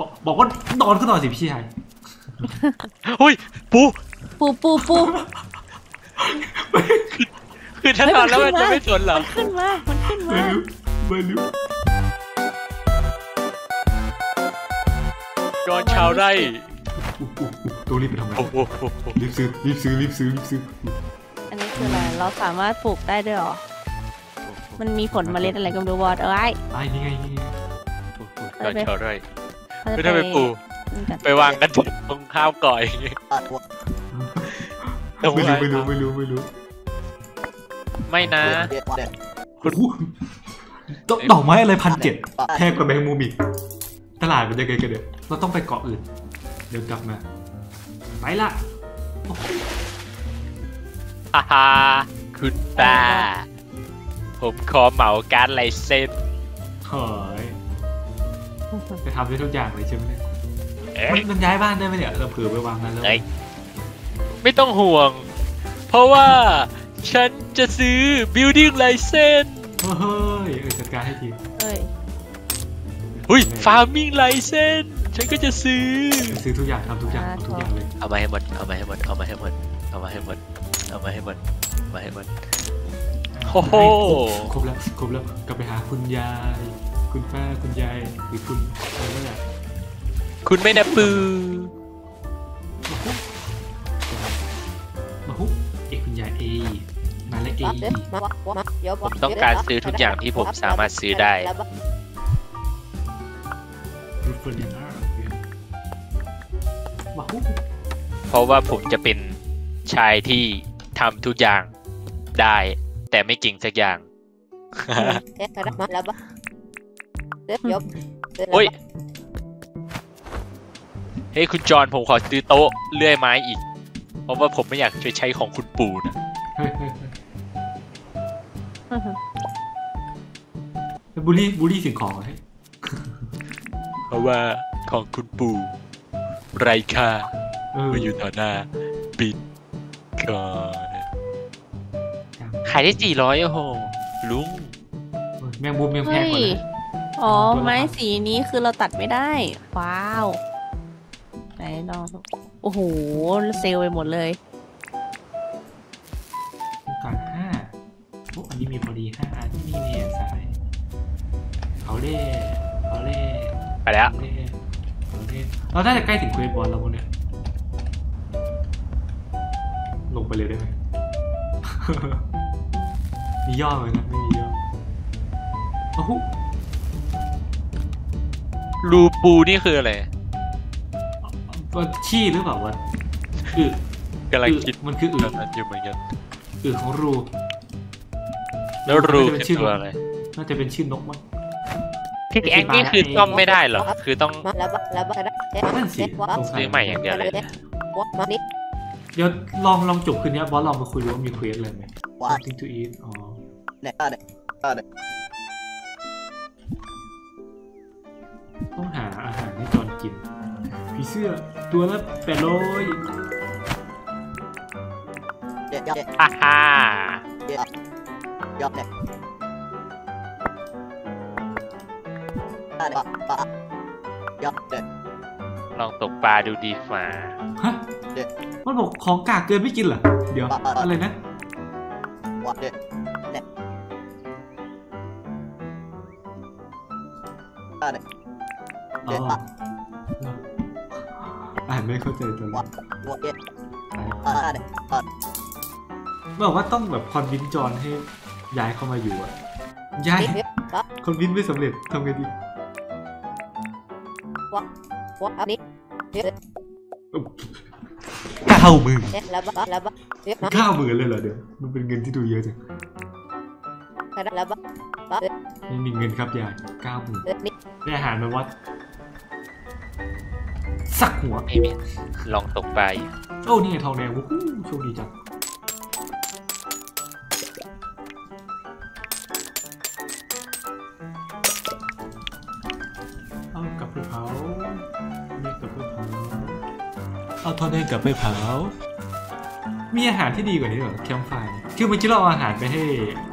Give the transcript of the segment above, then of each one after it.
บอกบอกว่านอนก็นอนสิพี่ชายเฮ้ยปูปูปูปูคือถ้านอนแล้วมันจะไม่สนเหรอ มันขึ้นมา มันขึ้นมาไม่รู้ไม่รู้นอนเช้าได้อุ๊ยอุ๊ยอุ๊ยต้องรีบไปทำงานโอ้โหรีบซื้อรีบซื้อรีบซื้อรีบซื้อ อันนี้คืออะไร เราสามารถปลูกได้ด้วยเหรอ มันมีผลเมล็ดอะไรก็ไม่รู้วอดเอ้ยไอ้นี่ไงนี่ไงนอนเช้าได้ เขาจะไม่ได้ไปปูนี่กันไปวางกันตรงข้าวก่อยตรงไม่รู้ว้ไม่รู้ไม่รู้ไม่รู้ไม่นะ โอ้โหดอกดอกไม้อะไรพันเจ็ดแพงกว่าแมงมุมอีกตลาดมันยังไงกันเนี่ยเราต้องไปเกาะอื่น เดี๋ยวกลับมา ไปละโอ้โหฮ่าฮ่าคุณตาผมขอเหมาการดลายเส้นเฮ้ยจะทำได้ทุกอย่างเลยใช่ไหมเนี่ยเอ๊ะมันมันย้ายบ้านได้ไหมเนี่ยเราเผื่อไปวางนั้นแล้วเอ้ย ไม่ต้องห่วง เพราะว่าฉันจะซื้อ building license เฮ้ยเออจัดการให้ทีเอ้ยหุ้ย farming license ฉันก็จะซื้อ ซื้อทุกอย่างทำทุกอย่างอ่าทำทุกอย่างเลยเอามาให้หมด เอามาให้หมด เอามาให้หมด เอามาให้หมด เอามาให้หมดเอามาให้หมดโอ้โหครบแล้วครบแล้วกลับไปหาคุณยาย คุณป้าคุณยายหรือคุณอะไรนั่นแหละคุณไม่นะปือมาฮุบเอกคุณยายเอมาแล้วเอผมต้องการซื้อทุกอย่างที่ผมสามารถซื้อได้รูเฟอร์เนอาร์มาฮุบเพราะว่าผมจะเป็นชายที่ทำทุกอย่างได้ แต่ไม่เก่งสักอย่าง โอ้ยเฮ้ยคุณจอห์นผมขอซื้อโต๊ะเลื่อยไม้อีก เพราะว่าผมไม่อยากจะใช้ของคุณปู่นะเฮ้ยเฮ้ยเฮ้ยบูลลี่บูลลี่สิ่งของเหรอเฮ้ยเพราะว่าของคุณปู่ไรค่าเออเมื่ออยู่ต่อหน้าปิดก่อนขายได้สี่ร้อยโอ้โหลุงแมงมุมยังแพเฮ้งยกว่านะ อ๋อ ไม้สีนี้คือเราตัดไม่ได้ ว้าว ไหนลองดูโอ้โห เซลล์ไปหมดเลยต้องการห้าโอ้อันนี้มีพอดีห้าอันนี่เนี่ยสายเอาเล่เอาเล่ไปแล้วเอาเล่เอาเล่เราน่าจะใกล้ถึงเควสบอลแล้วมั้งเนี่ย ลงไปเลยได้ไหม มีย่อไหมนะ ไม่มีย่อโอ้โห รูปูนี่คืออะไรมันขี้หรือเปล่าวะอึกำลังคิดมันคืออึแบบนั้นอยู่เหมือนกันอึของรู แล้วรูน่าจะเป็นคือชื่อตัวอะไรน่าจะเป็นชื่อนกมั้งพิกแองนี่คือซ่อมไม่ได้เหรอ คือต้องนั่นสิสงสัซื้อใหม่อย่างเดียวเลย เดี๋ยวลองลองจบคืนนี้บอสลองมาคุยดูว่ามีเควสอะไรไหม something to eat อ๋อ เสื้อตัวละแปดร้อยฮ่าฮ่าลองตกปลาดูดีฝ่าฮะมันบอกของกากเกินไม่กินเหรอ เดี๋ยว อะไรนะ เข้าใจตัวเลยบอกว่าต้องแบบคอนวินจอนให้ย้ายเข้ามาอยู่อะย้ายคอนวินไม่สำเร็จทำไงดีเก้าหมื่นเก้าหมื่นเลยเหรอเดี๋ยวมันเป็นเงินที่ดูเยอะจังไม่มีเงินครับยายเก้าหมื่นได้อาหารมาวัด สักหัวไม่มีลองตกปลาอีกโอ้นี่ไงทองแดงวู้ฮู้โชคดีจังเอากลับไปเผานี่กลับไปเผาเอาทองแดงกลับไปเผามีอาหารที่ดีกว่านี้เหรอแคมป์ไฟร์คือเมื่อกี้เราเอาอาหารไปให้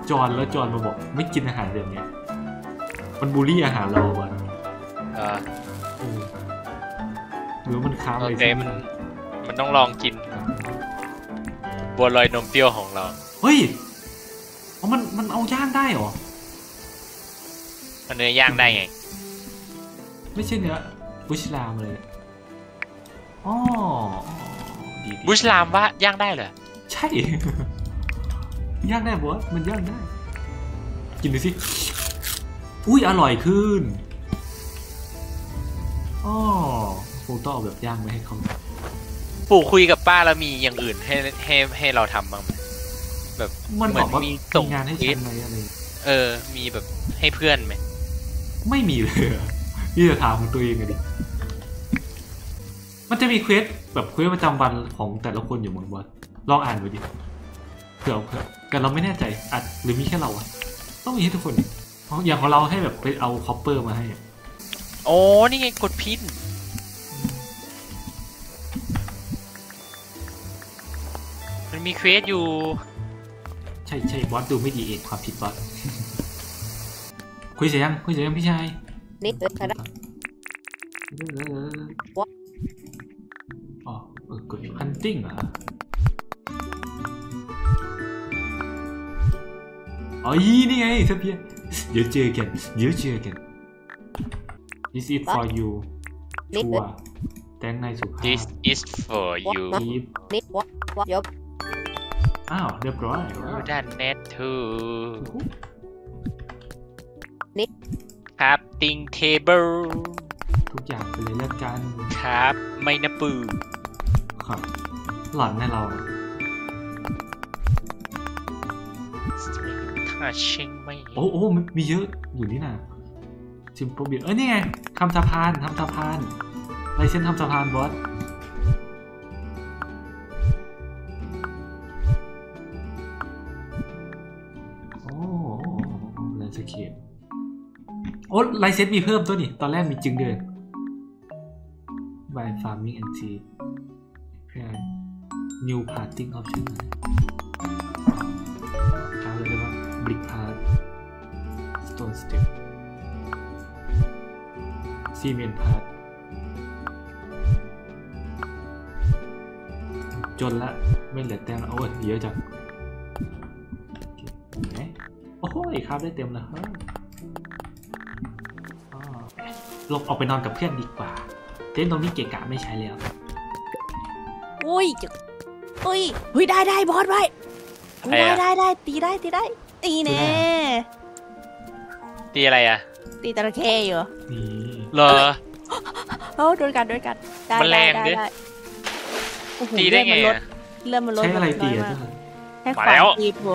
จอนแล้วจอนมาบอก ไม่กินอาหารแบบเนี้ยมันบูลลี่อาหารเราอะ หรือมันค้างโอเลยเคมันมันต้องลองกิน บัวลอยนมเปรี้ยวของเรา เฮ้ยอ๋อมันมันเอาย่างได้เหรอ มันเนื้อย่างได้ไง ไม่ใช่เนื้อบุชลามเลยอ๋ออ๋อดีดีบุชลามว่าย่างได้เหรอ ใช่ ย่างได้บอสมันย่างได้ กินดูสิ อุ้ยอร่อยขึ้นอ๋อ คงต้องเอาแบบย่างไปให้เขาปู่คุยกับป้าแล้วมีอย่างอื่นให้ให้ให้เราทำบ้างไหมแบบมันเหมืบออนกว่ามีมีส่งงานให้เควฉัสนไหมอะไรเออ มีแบบให้เพื่อนไหมไม่มีเลยอะนี่จะถามของตัวเองอะดิมันจะมี quest แบบ quest ประจำวันของแต่ละคนอยู่มั้งบอสลองอ่านดูดิเผื่อเผื่อแต่เราไม่แน่ใจอาจหรือมีแค่เราอะต้องมีให้ทุกคนดิเพราะอย่างของเราให้แบบไปเอา copper มาให้อะโอ้นี่ไงกด pin มันมี quest อยู่ ใช่ใช่บอสดูไม่ดีเองความผิดบอส คุยเสียงคุยเสียงพี่ชายนิดเดียวนะ What? อ๋อเออกดฮันติ้งเหรออ๋ออีนี่ไงเซเปียเดี๋ยวเจอกันเดี๋ยวเจอกัน This is for you นิดชัเดีวยวร์แต่งในสุภา this พ is for you อีฟนิดวะวะยบ อ้าวเรียบร้อย you done net too นิด crafting table ทุกอย่างไปเลยแล้วกัน ครับ ไม่นะปือครับหล่อนแน่เรา ถ้าชิงไม่ โอ้โอ้มันมีเยอะอยู่นี่นะซิมโปเบียเอ้ยนี่ไงทำสะพานทำสะพานลายเส้นทำสะพานบอส โอ้ลเซ็ตมีเพิ่มตัวนี่ ตอนแรกมีจึงเดิน by farming and seed new parting option พาเลยว่า brick path stone step cement path จนละไม่เหลือแต้มแล้วโอ้ยเยอะจังโอเคเห็นไหมโอ้โหครับได้เต็มแล้วเฮ้ย ลงออกไปนอนกับเพื่อนดีกว่าเต็นท์ตรงนี้เกะกะไม่ใช้แล้วอุ้ยจะอุ้ยเฮ้ยได้ได้บอสไปอะไรได้อะได้ได้ตีได้ตีได้ตีแน่ตีอะไรอะ ตีจระเข้อยู่นี่เหรอเอ้าโดนกันโดนกันได้มันแรงได้ดิได้โอ้โหตีได้ไงเลื่อนมันลดอะเลื่อนมันลดใช้อะไรตีน้ยอะมากเจ้าให้ขมาวาแล้วนตีกู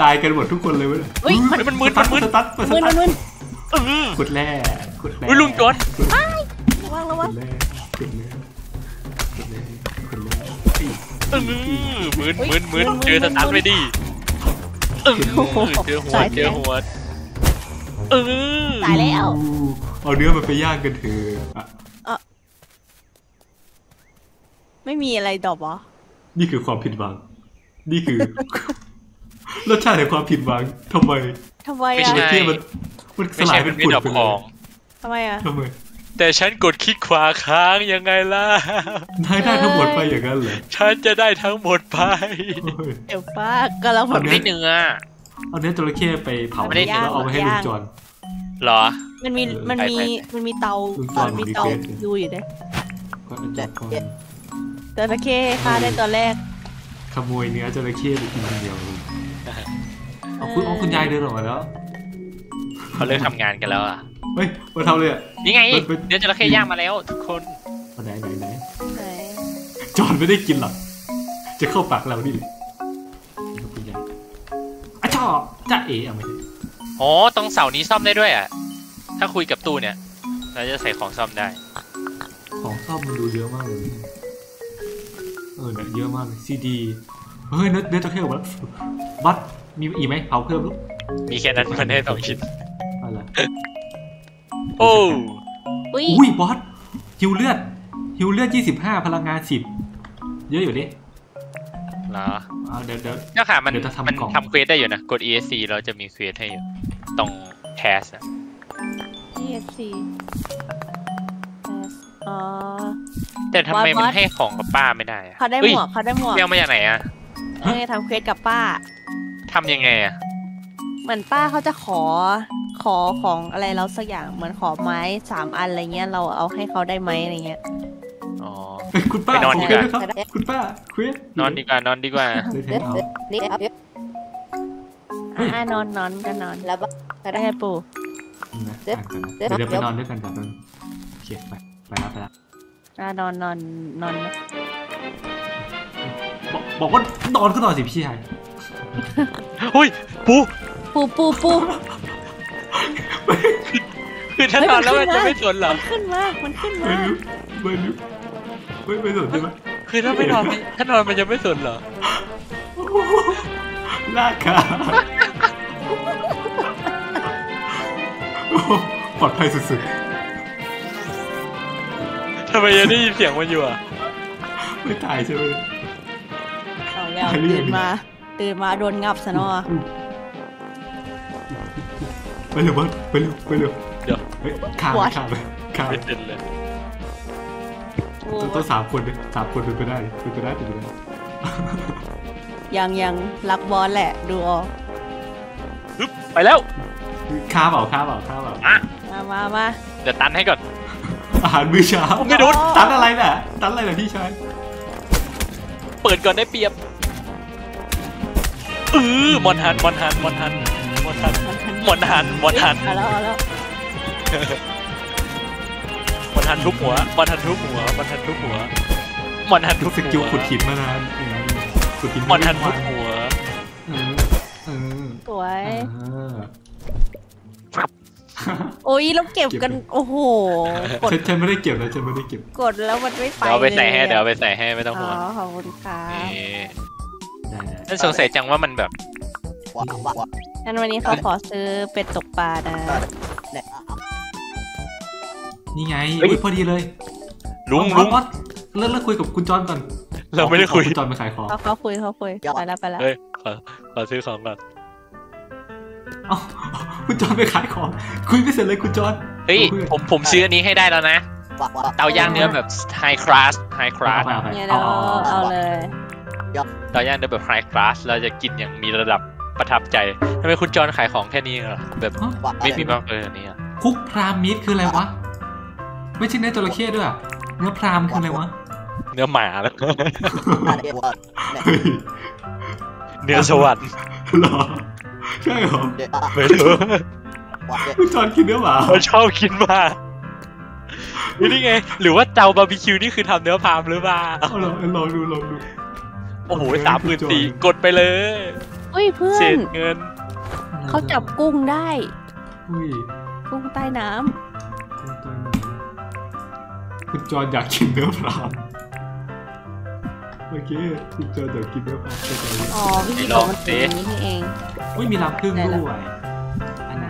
ตายกันหมดทุกคนเลยเว้ยเฮ้ยมันเฮ้ยมันมึนตัมันมึนสตัดสมึนตัดมึนเออขุดแร่ขุดแร่อุ๊ยลุงจอนขุดระวังระวังแร่ขุดแร่ขุดแร่ขุดแร่เออมึนมึนมึนเจอสตันไปดิเออเจอหัวเจอหัวเออตายแล้วเอาเนื้อมันไปย่างกันเถอะอะไม่มีอะไรดอกเหรอนี่คือความผิดหวัง นี่คือ รสชาติแห่งความผิดหวังทำไมทำไมไม่อะใช่ ที่มันมันสไม่ลาใช่ยเป็เป็นนมีฝุ่นดอกไปขเลอยง ทำไมอะ ทำไมแต่ฉันกดคลิกขวาค้างยังไงล่ะ นายได้ทั้งหมดไปอย่างนั้นเหรอฉันจะได้ทั้งหมดไปเฮ้ย เดี๋ยวป้าก็เราเอาเนื้ไม่เนื้อ เอาเนื้อจระเข้ไปเผาไม่ได้ แล้วเอาไปให้ลุงจอน เหรอ มันมีเออมันมีไปมันมีเตาลุงจอนมันมีรีเตาเควสดูอยู่เนี่ยก็เอาจอนก่อนจระเข้ฆ่าได้ตอนแรก ขโมยเนื้อจระเข้ไปกินคนเดียวเลย เอาคุณเอาคุณยายเดินออกมาแล้วเขาเลิกทำงานกันแล้วอะเฮ้ยมาทำเลยอะนี่ไงเป็นเป็นเนื้อจระเข้ย่างมาแล้วทุกคนมาไหนไหนไหนไหนจอนไม่ได้กินหรอกจะเข้าปากเราดิเลยเอาคุณยายอะชอบจ้าเอ๋เอาไหมอ๋อตรงเสานี้ซ่อมได้ด้วยอะ ถ้าคุยกับตู้เนี่ย เราจะใส่ของซ่อมได้ ของชอบมันดูเยอะมากเลย เออเนี่ยเยอะมากเลยซีดี เฮ้ยเนื้อเนื้อจระเข้ออกมาแล้วบัต มีอีกไหมเผาเพิ่มลูกมีแค่นั้นมันได้สองชิ้นอะไรโอ้อุ้ยอุ้ยบอสฮิวเลือดฮิวเลือด25พลังงาน10เยอะอยู่ดิเหรออ่าเดี๋ยวเดี๋ยวเนี่ยค่ะมันเดี๋ยวจะทำมันกล่องทำเควสได้อยู่นะ กด ESC เราจะมีเควสให้อยู่ตรงแทสอะนี่ ESC อ๋อแต่ทำไมบอสมันให้ของกับป้าไม่ได้อะเขาได้หฮ้ยมวกเขาได้หมวกเรียกมาจากไหนอะเอ้ยทำเควสกับป้า ทำยังไงอะเหมือนป้าเขาจะขอขอของอะไรเราสักอย่างเหมือนขอไม้สามอันอะไรเงี้ยเราเอาให้เขาได้ไหมอะไรเงี้ยอ๋อเฮ้ยคุณป้าไปนอนขดีอกเควสว่าด้วยครับคุณป้าเควสนอนดีกว่านอนดีกว่าเลยแทเด็งดเอานี่เอาเยอะอ่านอนนอนก็นอนแล้วบ้าได้ไงปู่นะเดี๋ยวอ่านก่อนนะเดี๋เดี๋ยยววเดี๋ยวไปนอนด้วยกันก่อนตอนโอเคไปไปแล้วไปแล้วอ่านอนนอนนอนนะบอกบอกว่านอนก็นอนสิพี่ชาย เฮ้ยปูปูปูปูคือถ้านอนแล้วมันจะไม่สนเหรอมันขึ้นมามันขึ้นมาไม่รู้ไม่รู้ไม่ไม่สนใช่ไหมคือถ้าไม่นอนมันถ้านอนมันจะไม่สนเหรอลากขาโอ้โหปลอดภัยสุดทำไมยังได้ยินเสียงมันอยู่อะๆไม่ตายใช่ไหม เอาแล้วไปเรื่อยตื่นมา ตื่นมาโดนงับซะเนาะไปเร็วบอสไปเร็วไปเร็วเดี๋ยวเฮ้ยข้ามไปข้ามไปข้ามไปไม่เป็นเลยโอ้ต้องสามคนเลยสามคนเป็นไปได้เป็นไปได้เป็นไปได้ยังยังรักบอสแหละดูออกไปแล้วข้าเปล่าข้าเปล่าข้าเปล่ามามามาเดี๋ยวตันให้ก่อนอาหารมื้อเช้าไม่โดนตันอะไรน่ะตันอะไรน่ะพี่ชายเปิดก่อนได้เปรียบ เออมอนหันมอนหันมอนหันมอนหันมันทันมอนหันมอนหันเอาแล้วเอาแล้วมอนหันทุบหัวมอนหันทุบหัวมอนหันทุบหัวมอนหันทุบสหัวกิลขุดหินมานานเออขุดหินมอนหันทุทุบหัวเออเออสวยเออโอ้ยเราเก็บกันเก็บโอ้โหกดฉันฉันไม่ได้เก็บนะฉันไม่ได้เก็บกดแล้วมันไม่ไปเดี๋ยวเอาไปใส่ให้ลอะเดี๋ยวเอาไปใส่ให้ไม่ต้องอ๋ห่อวงขอบคุณครับนี่ ได้ได้ฉันสงสัยจังว่ามันแบบว้าวว้าวงั้นวันนี้เขาขอซื้อเป็ดตกปลานะเนี่ยนี่ไงอุ้ยพอดีเลย ลุงบอลุสงบอสเลิกเลิกคุยกับคุณจอนก่อน เราไม่ได้คุยขอคุณจอนไปขายของเขาเขาคุยเขาคุยไปแล้วไปแล้วเฮ้ยขอขอซื้อของก่อนเอ้าคุณจอนไปขายของคุยไม่เสร็จเลยคุณจอนเฮ้ยผมผมซื้ออันนี้ให้ได้แล้วนะว้าวว้าวเตาย่างเนื้อแบบ high class high เอา class ไปเอาไปเนี่ยเอาเราเอาเอาเอาเลย เตาย่างเนื้อแบบ high class เราจะกินอย่างมีระดับประทับใจทำไมคุณจอนขายของแค่นี้เหรอแบบว้าวไม่มีมากเลยอันนี้อะคุกพรามมิตรคืออะไรวะ ไม่ใช่เนื้อจระเข้ด้วยอะเนื้อพรามคืออะไรวะ เนื้อหมาแล้วเนี่ยว้าวเนี่ยเฮ้ยเนื้อสวรรค์เหรอใช่เหรอเนี่ยไม่รู้ว้าวเนี่ยคุณจอนกินเนื้อหมาเขาชอบกินมากนี่ไง หรือว่าเตาบาร์บีคิวนี่คือทำเนื้อพามหรือเปล่าเอาลองลองดูลองดู โอ้โหสามหมื่นสี่กดไปเลยเฮ้ยเพื่อเศนษเงิน เขาจับกุ้งได้ อุ้ยกุ้งใต้น้ำคุณจอนคุณจอนอยากกินเนื้อพรามโอเคคุณจอนอยากกินเนื้อพรามเข้าใจแล้วอ๋อวิธีของมันเป็นอย่างนี้นี่เอง อุ้ยมีรังผึ้งไหนล่ะด้วยอันไหน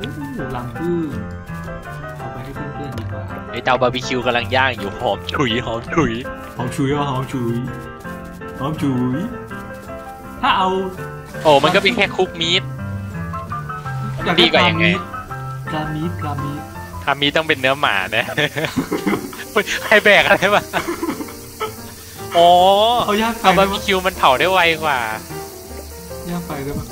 อู้รังผึ้ง ไอเตาบาร์บีคิวกำลังย่างอยู่หอมฉุยหอมฉุยหอมชุยอะหอมชุยหอมชุย ถ้าเอา โอ้มันก็เป็นแค่คุกมีด อยากดีได้กว่ายังไงปลามีดปลามีดทามีต้องเป็นเนื้อหมานะเฮ้ยใครแบกอะไรมาอ๋อเอาย่างไฟเตาบาได้ร์บีปะคิวมันเผาได้ไวกว่า ย่างไฟได้ปะ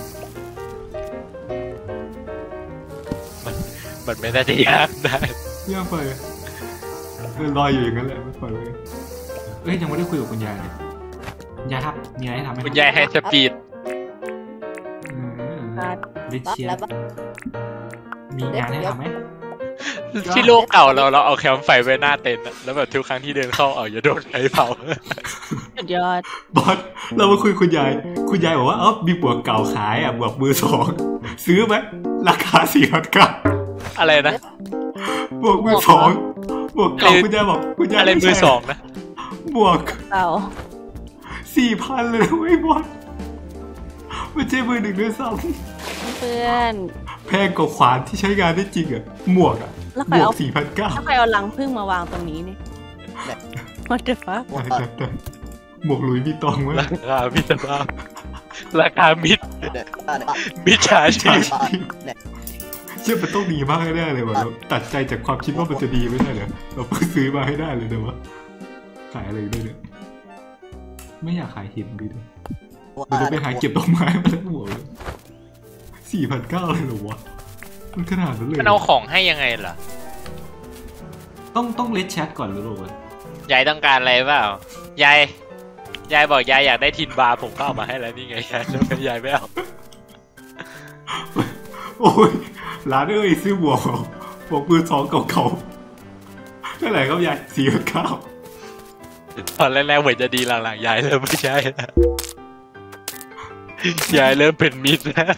มันไม่น่าจะยากได้ย่างไฟเออ ลอยอยู่อย่างนั้นแหละไม่ปล่อยไว้เอ้ยยังไม่ได้คุยกับคุณยายเลยคุณยายครับมีอะไรให้ทำไหมรับคุณยายให้สปีดเอออ่าลิว้าวเชียแล้วบ้ามีงานให้ทำไหมที่โลกเก่าเราเราเอาแคมป์ไฟไว้หน้าเต็นท์อะแล้วแบบทุกครั้งที่เดินเข้าเอาอย่าโดนไฟเผาสุดยอดบอสเรามาคุยคุณยาย คุณยายบอกว่าเออมีบวกเก่าขายอะบวกมือสองซื้อไหมราคาสี่พันเก้าอะไรนะบวกมือสอง บวกเก่าคุณยายบอกคุณยายอะไรมือสองนะ บวกเต่าสี่พันเลยนะเว้ยบอสไม่ใช่มือหนึ่งด้วยซ้เพื่อนำแพงกว่าขวานที่ใช้งานได้จริงอะหมวกอะแล้วใคบรวเอากสี่พันเก้าแล้วใครเอาลังพึ่งมาวางตรงนี้นี่ What the fuck หมวกหลุยส์วีตองมั้ยราคามิตรภาพราคามิดเนี่ยเนี่ยมิดฉาชีพ เนี่ยเชื่อมันต้องดีมากแน่ๆเลยว่ะเราตัดใจจากความคิดว่ามันจะดีไม่ได้เหรอเราเพิ่งซื้อมาให้ได้เลยเดี๋ยววะขายอะไรได้เนี่ยไม่อยากขายหินดีเลยเราจะไปหาเก็บดอกไม้มาแล้วหัวเลยสี่พันเก้าเลยเหรอวะมันขนาดนั้นเลยมันเอาของให้ยังไงล่ะ ต้องต้องเลดแชทก่อนหรือเปล่าวะยายต้องการอะไรเปล่ายายยายบอกยายอยากได้ทินบาร์ผมก็เอามาให้แล้วนี่ไงยายทำไมยายไม่เอาโอ้ย ร้านเอ้ยซื้อหมวกหมวกมือสองเก่าๆเท่าไหร่ครับยายสี่เก้าตอนแรกๆเหมือนจะดีหลังๆยายเริ่มไม่ใช่แล้วยายเริ่มเป็นมิตรแล้ว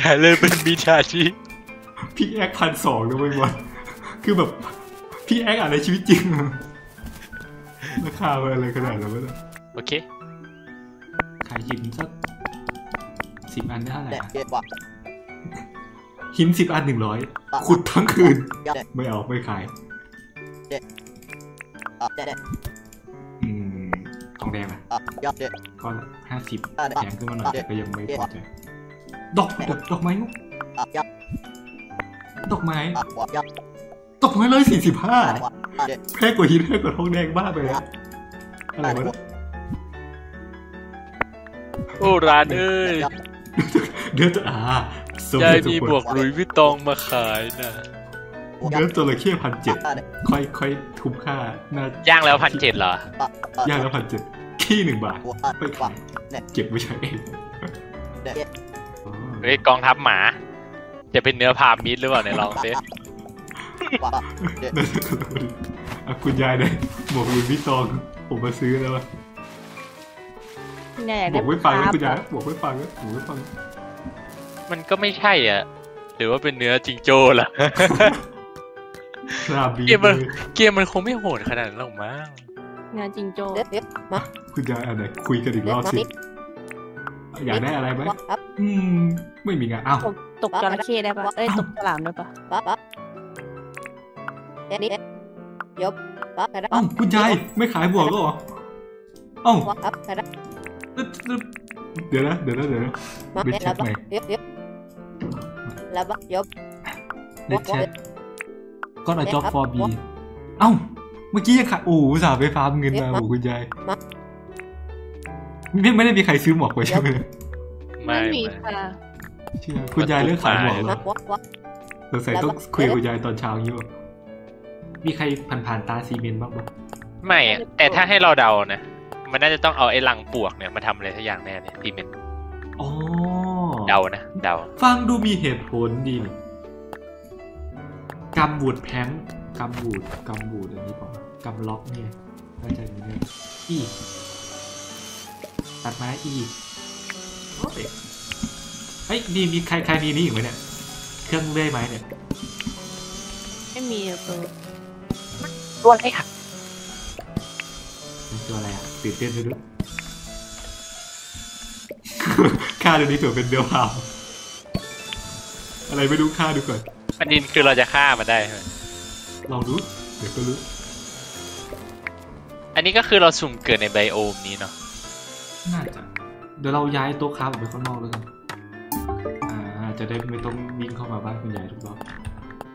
ยายเริ่มเป็นมิจฉาชีพพี่แอคพันสองนะเว้ยวันคือแบบ พี่แอคอะไรชีวิตจริงราคาอะไรขนาดนั้นวะเนี่ยโอเคขายหินสักิบอันได้เท่าไหร่หินสิบอันหนึ่งร้อยขุดทั้งคืน ไม่เอาไม่ขายทองแดงอะก้อนห้าสิบแพงขึ้นมาหน่อยแต่ก็ยังไม่พอใจดอกดอกดอกไม้ดอกไม้ดอกไม้เลยสี่สิบห้าแพงกว่าหินแพงกว่าทองแดงบ้าไปแล้วอะไรวะโอ้ร้านเอ้ย เนื้อตัวอ่ายายมีบวกรุยวิตองมาขายนะเนื้อตัวละเข้พันเจ็ดค่อยค่อยทุบค่าน่าย่างแล้วพันเจ็ดเหรอย่างแล้วพันเจ็ดขี้หนึ่งบาทไปขายเก็บไว้ใช้เองเฮ้ยกองทัพหมา จะเป็นเนื้อพามิดหรือเปล่าเนี่ยลองซิคุณยายเนี่ยบมวกรุยวิตอง ผมมาซื้อแล้ววะ แน่บอกไม่ฟังนะคุณยายบอกไม่ฟังนะบอกไม่ฟัง มันก็ไม่ใช่อะ หรือว่าเป็นเนื้อจิงโจ้ล่ะเกมมันเกมมันคงไม่โหดขนาดนั้นหรอกมั้งเนื้อจิงโจ้เด็บมาคุณยายอะไรคุยกันอีกรอบสิอยากได้อะไรไหมอืม ไม่มีไงอ้าวตกจระเข้ได้ปะเอ้ยตกกระหล่ำได้ปะปั๊บเด็บยบปั๊บอ้าวคุณยายไม่ขายบวกก็หรออ้าว เดี๋ยวนะเดี๋ยวนะเดี๋ยวนะไปแชทใหม่แล้วบักยบเด็ดแชทก็อะจ็อบฟอร์บีเอ้า เมื่อกี้ยังขาดโอ้สาวไปฟาร์มเงินมาโอ้คุณยายไม่ไม่ได้มีใครซื้อหมวกไปใช่ไหมไม่มีค่ะคุณยายเลือกขายหมวกแล้วสงสัยต้องคุยกับคุณยายตอนเช้าอยู่มีใครผ่านผ่านตาซีเมนต์บ้างไหมไม่ แต่ถ้าให้เราเดานะ มันน่าจะต้องเอาไอ้ลังปวกเนี่ยมาทำอะไรสักอย่างแน่เลยที่เป็นอ๋อเดานะเดา ฟังดูมีเหตุผลดีนี่กำบูดแพงกำบูดกำบูดอันนี้ป่ะกำล็อกเนี่ยน่าจะมีเนี่ยอีตัดไม้อีเฮ้ยเฮ้ยนี่มีใครใครมีนี่อีกไหมเนี่ย เครื่องเลื่อยไม้เนี่ย ไม่มีอะเปิดตัวอะไรอะเป็น ตัวอะไรอะตื่นเต้นด้วยด้วยค่าเดี๋ยวนี้เผื่อเป็นเดียวพาวอะไรไม่รู้ค่าดูก่อนประเด็นคือเราจะฆ่ามันได้ใช่ไหมลองดูเดี๋ยวก็รู้ อันนี้ก็คือเราสุ่มเกิดในไบโอมนี้เนาะน่าจะเดี๋ยวเราย้ายโต๊ะค้าออกไปข้างนอกแล้วกันอ่าจะได้ไม่ต้องวิ่งเข้ามาบ้านคุณยายทุกรอบ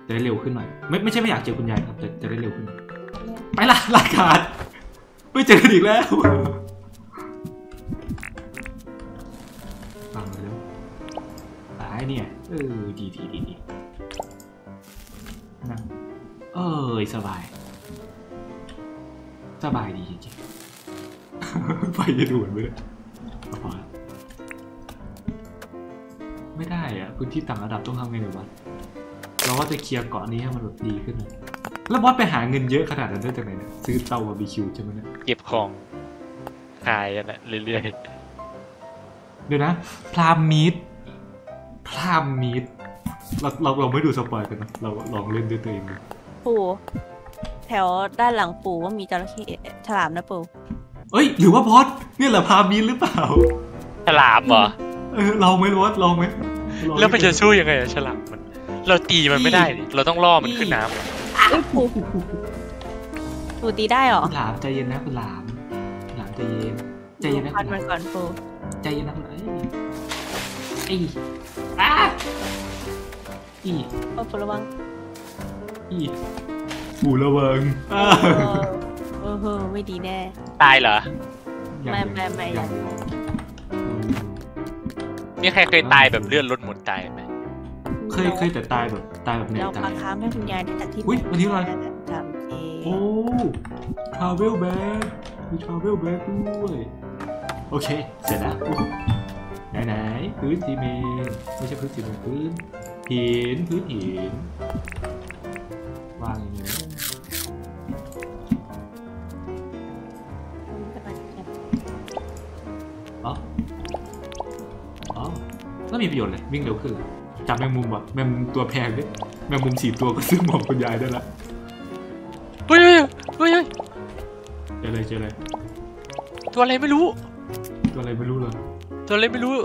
จะได้เร็วขึ้นหน่อย ไม่ไม่ใช่ไม่อยากเจอคุณยายครับแต่จะได้เร็วขึ้น ไปละลาขาด ไม่เจอกันอีกแล้วฟังมาแล้วตายเนี่ยเออดีดีดีดีนั่งเอ้ยสบาย สบายดีจริงๆไปจะด่วนไปเลยเอาพอละไม่ได้อะพื้นที่ต่างระดับต้องทำไงเดี๋ยววะเราก็จะเคลียร์เกาะนี้ให้มันแบบดีขึ้นหน่อย แล้วบอสไปหาเงินเยอะขนาดนั้นได้จากไหนเนี่ยซื้อเตาบาร์บีคิวใช่ไหมเนี่ยเก็บของขายกันนะเรื่อยเดี๋ยวนะพรามมีดพรามมีดเราเราเราไม่ดูสปอยกันนะเราลองเล่นด้วยตัวเองดูปูแถวด้านหลังปูว่ามีจระเข้ฉลามนะปูเอ้ย หรือว่าบอสเนี่ยแหละพรามมีดหรือเปล่าๆฉลามเหรอเออลองไหมบอสลองไหมลองแล้วมันจะสู้ยังไงอะฉลามมัน เราตีมันไม่ได้ดิเราต้องล่อมันขึ้นน้ำเอ้ยปูปูตีได้เหรอคุณหลามใจเย็นนะคุณหลามคุณหลามใจเย็นใจเย็นนะพัคุนณหมัลานมก่อนปูใจเย็นนะคุณเอ้ยไอ้อีอะอีโอ้ระวังอีหูระเบิงอ่าเออเออไม่ดีแน่ ตายเหรอ ไม่ไม่ไม่ ยังมีใครเคยตายแบบเลื่อนรถหมุนตายไหม เคยเคยแต่ตายแบบตายแบบไหนเราตาปายค้ามให้คุณยายได้จากที่อุ๊ยอันนี้อะไรทำเองโอ้ทราเวลแบกมีทราเวลแบกด้วย โอเค เสร็จแล้วไหนไหนๆพื้นซีเมนต์ไม่ใช่พื้นซีเมนต์พื้นหินพื้นหินวางอย่างนี้อ๋ออ๋อแล้วมีประโยชน์เลยวิ่งเร็วขึ้น จับแมงมุมอะแมงมุมตัวแพงดิแมงมุมสี่ตัวก็ซื้อหมอกคุณยายได้ละเฮ้ยเฮ้ยเฮ้ยเฮ้ยเจอเลยเจอเลยตัวอะไรไม่รู้ ตัวอะไรไม่รู้เลยตัวอะไรไม่รู้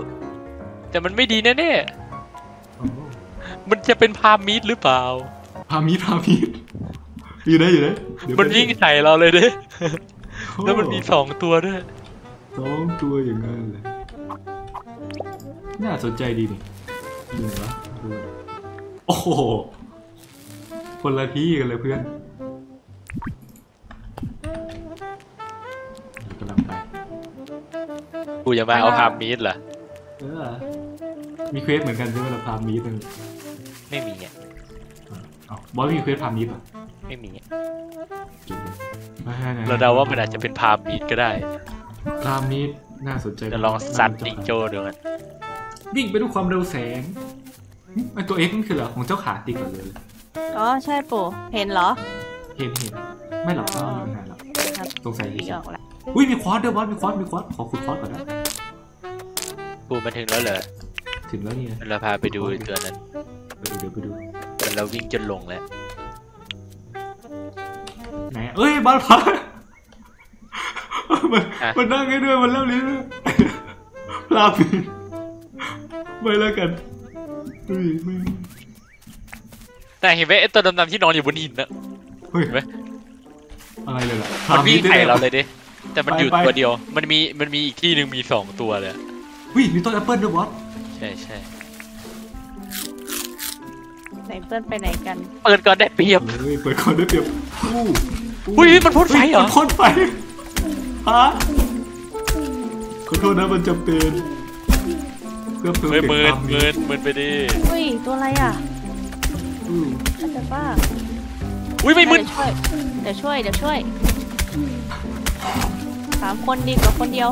แต่มันไม่ดีแน่โอ้โหๆมันจะเป็นพามีดหรือเปล่า พามีดพามีดอยู่ได้อยู่ได้เดี๋ยมันวิ่งใส่เราเลยเด้โอ้แล้วมันมีสองตัวด้วยสองตัวอย่างนั้นเลยน่าสนใจดีนี่ อยู่ไหนวะดูหน่อยโอ้โห คนละที่กันเลยเพื่อนกำลังไป กูจะมาเอาพามีดเหรอ เออ มีเควสเหมือนกันใช่ไหมล่ะพามีดนึงไม่มีอะอ๋อบอสมีเควสพามีดป่ะไม่มีอะไม่ใช่นะเราเดาว่ามันอาจจะเป็นพามีดก็ได้ พามีดน่าสนใจเดี๋ยวลองซัดน่าสนใจจิงโจ้ดูกัน วิ่งไปด้วยความเร็วแสงหึไอตัวเอ็กนั่นคือเหรอของเจ้าขาติกก่อนเลยอ๋อใช่ปู่เห็นเหรอ เห็นเห็นไม่หรอกไม่มีปัญหาหรอกครับสงสัยดีเฉอยอกละๆอุ้ยมีควอสด้วยบอสมีควอสมีควอสขอขุดควอสก่อนนะกูมาถึงแล้วเหรอถึงแล้วเนี่ยเราพาไปดูไอ้ตัวนั้นไปดูเดี๋ยวไปดูแต่เราวิ่งจนลงแล้วไหนเอ้ยบอสพามันมันนั่งให้ด้วยมันเล่าลิ้นด้วยลาปี ไปแล้วกันเฮ้ยไม่แต่เห็นไหมไอ้ตัวดำๆที่นอนอยู่บนหินน่ะเฮ้ยเห็นไหมอะไรเลยล่ะมันวิ่งด้ใส่วยเราเลยดิแต่มันไปอยู่ไปตัวเดียว มันมีมันมีอีกที่หนึ่งมีสองตัวเลยอะอุ้ยมีต้นแอปเปิลด้วยบอสใช่ใช่ไหนเพื่อนไปไหนกัน เปิดก่อนได้เปรียบเฮ้ยเปิดคอนได้เปรียบอู้อุ้ยมันพ่นไฟเหรอมันพ่นไฟฮะขอโทษนะมันจำเป็น เพื่อเพิ่มเฮ้ยเก็บมืคนวามมืนมืนไปดิอุ้ย ตัวอะไรอะอืมอาจจะป้าอุ้ยไม่มืนเดี๋ยวช่วยเดี๋ยวช่วย เดี๋ยวช่วย สามคนดีกว่าคนเดียว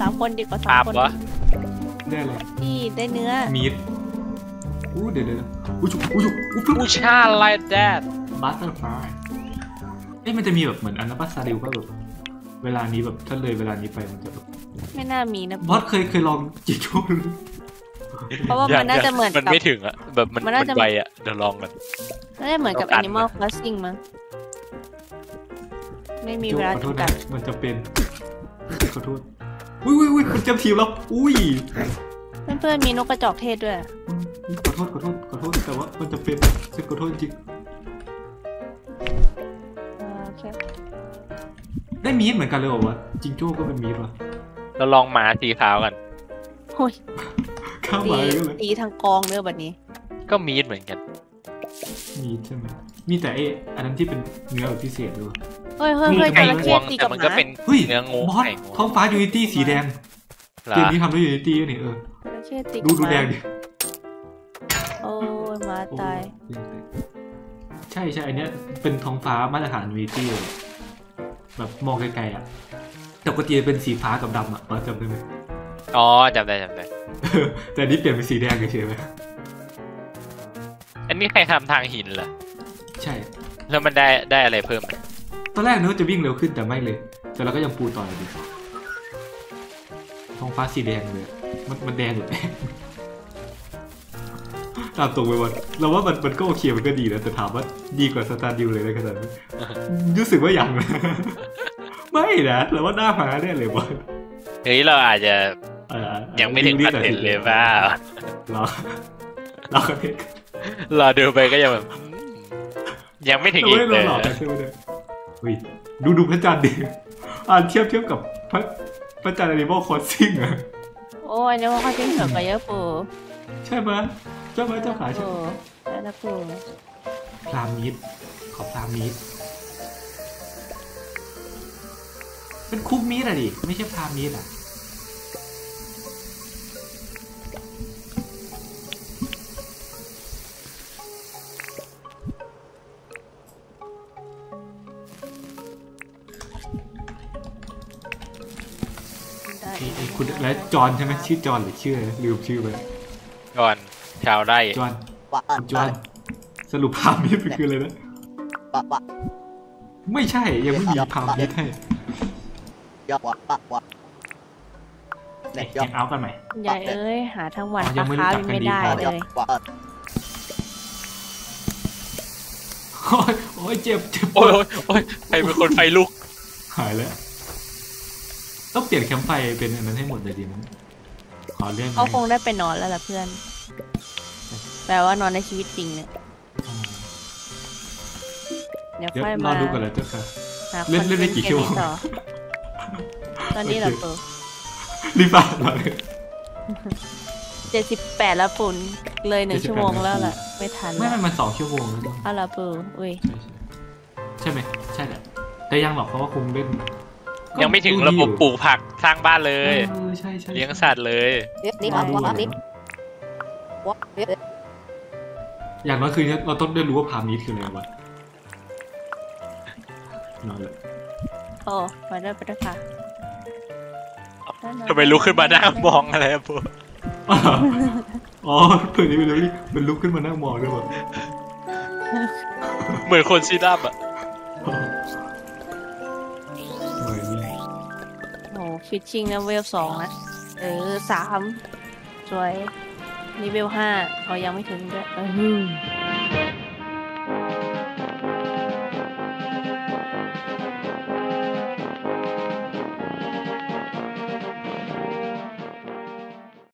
สามคนดีกว่าสาตามมคนวะได้เลยที่ได้เนื้อ มีดอู้เดี๋ยวเดี๋ยวอู้จุกอู้จุกอู้เพิ่งอูชาไลท์แดดบัตเตอร์ฟลายเอ้ยมันจะมีแบบเหมือนอันนับซาดิวก็แบบเวลานี้แบบถ้าเลยเวลานี้ไปมันจะแบบ ไม่น่ามีนะบอสเคยเคยลองจิโจ้ดูเพราะว่ามันน่าจะเหมือนมันกับไม่ถึงอะแบบมันมันมันน่าจะไวอะเดี๋ยวลองกันน่าจะเหมือนกับต้องการ Animal Crossing มั้งไม่มีเวลาขอโทษจำกันะดมันจะเป็นขอโทษอุ้ยอุ้ยอุ้ยมันจำทีมแล้วอุ้ยเพื่อนๆมีนกกระจอกเทศด้วยขอโทษขอโทษขอโทษแต่ว่ามันจะเป็นฉันขอโทษจริงเออโอเคได้มีดเหมือนกันเลยเหรอวะจิงโจ้ก็เป็นมีดวะ เราลองหมาสีขาวกัน โอ้ยข้ามตีมาก็เลยตีทางกองเนื้อแบบนี้ ก็มีดเหมือนกัน มีดใช่ไหมมีแต่ไอ้อันนั้นที่เป็นเนื้อแบบพิเศษด้วย เฮ้ยเฮ้ยเฮ้ยจไก่ระงเข้วงตีแต่กับมันหก็มาเป็นเฮ้ยเนื้องูบอสไก่งูท้องฟ้ายูนิตี้สีแดงเหรอเกมนี้ทำด้วยยูนิตี้นี่เออจระเข้ตีดูกับดูหแดมางดิโอ้ยหมาตายโอ้ใช่ใช่อันเนี้ยเป็นท้องฟ้ามาตรฐานยูนิตี้เลยแบบมองไกลๆอะ แต่ปกติเป็นสีฟ้ากับดำอะเราจำได้ไหมอ๋อจำได้จำได้ แต่อันนี้เปลี่ยนเป็นสีแดงเฉยๆไหมอันนี้ใครทำทางหินเหรอ ใช่ แล้วมันได้ได้อะไรเพิ่มไหมตอนแรกนึกว่าจะวิ่งเร็วขึ้นแต่ไม่เลย แต่เราก็ยังปูต่ออยู่ดีท้องฟ้าสีแดงเลย มันมันแดงหรือแดงตามตรงไปวันเราว่ามันมันก็โอเคมันก็ดีนะแต่ถามว่าดีกว่าสตาร์ดิวเลยนะขนาดนี้รู้สึกว่ายังนะ ไม่นะเราว่าหน้ามาแน่เลยบอลเฮ้ยเราอาจจะเออยังไม่ถึงพันเห็นเลยเปล่าเราเราก็เทครอดูไปก็ยังแบบอืมยังไม่ถึงเราอีกไม่เลเรายหลอกกันใช่ไหมเนี่ยเฮ้ยดูดูพระจันทร์ดิอ่าเทียบเทียบกับพระพระจันทร์อนิมอลคอสซิ่งอะโอ้อ้ยนึกว่าเขาจิ้งจกกับเยอะปูใช่ไหมเจ้าไหมเจ้าขาใช่ปูไหมแล้วนะปูพรามมิดขอพรามมิด เป็นคุกมิดอะดิ ไม่ใช่พรามมิดอะได้ไอ้ไอ้คุณและจอห์นใช่ไหมชื่อจอห์นหรือชื่ออะไรลืมชื่อไปก่อนชาวไร่จอห์นวะคุณจอห์นสรุปพรามมิดเป็นคืออะไรนะวะวะไม่ใช่ยังไม่มีพรามมิดให้ ยอวะวะวะเด็กยังเอากันไหมยายเอ้ยหาทั้งวันอ๋อยัปลางไม่คารู้ร์ฟจักยังกันไม่ดีได้พอเลยวะโอ้ยโอ้ยเจ็บเจ็บโอ้ยโอ้ยโอ้ยใครเป็นคนไฟลุก หายแล้ว ต้องเปลี่ยนแคมป์ไฟเป็นอันนั้นให้หมดเลยดีมั้งขอเรื่องเขาคงได้ไปนอนแล้วล่ะเพื่อน แปลว่านอนในชีวิตจริงเนี่ยอ๋อเดี๋ยวเดี๋ยวค่อยรอมาดูกันเลยเจ้าค่ะหาเล่นเล่นได้กี่ชั่วโมง คอนเทนต์เกมนี้ต่อตอนนี้เราปูรีบมามาเลยเจ็ดสิบแปดแล้วปุ่นเลยหนึ่ง78ชั่วโมงแล้วล่ะ ไม่ทันไม่แล้วไม่มันสองชั่วโมงแล้วมั้งเอาละปูอุ้ยใช่ใช่ใช่ไหมใช่แหละแต่ยังหรอกเพราะว่าคงเล่นยังไม่ถึงดูระดีบบอยู่ปลูกผักสร้างบ้านเลเอยอใช่ใช่เลี้ยงสัตว์เลยนี่วะวะนี่วะอย่างน้อยคือเราต้องได้รู้ว่าพามนี้คืออะไรวะนอนเลยโอ้ไปได้ไปได้ค่ะ ทำไมลุกขึ้นมานั่งมองอะไรอะพวกอ๋อเผื่อนี้มันลุกมันลุกขึ้นมานั่งมองด้วยวะเหมือนคนซีดับอะเหมือนนี่โอ้ฟิชชิ่งนะเวลสองนะ เออสามสวยนี่เวลห้าเขายังไม่ถึงด้วยเออ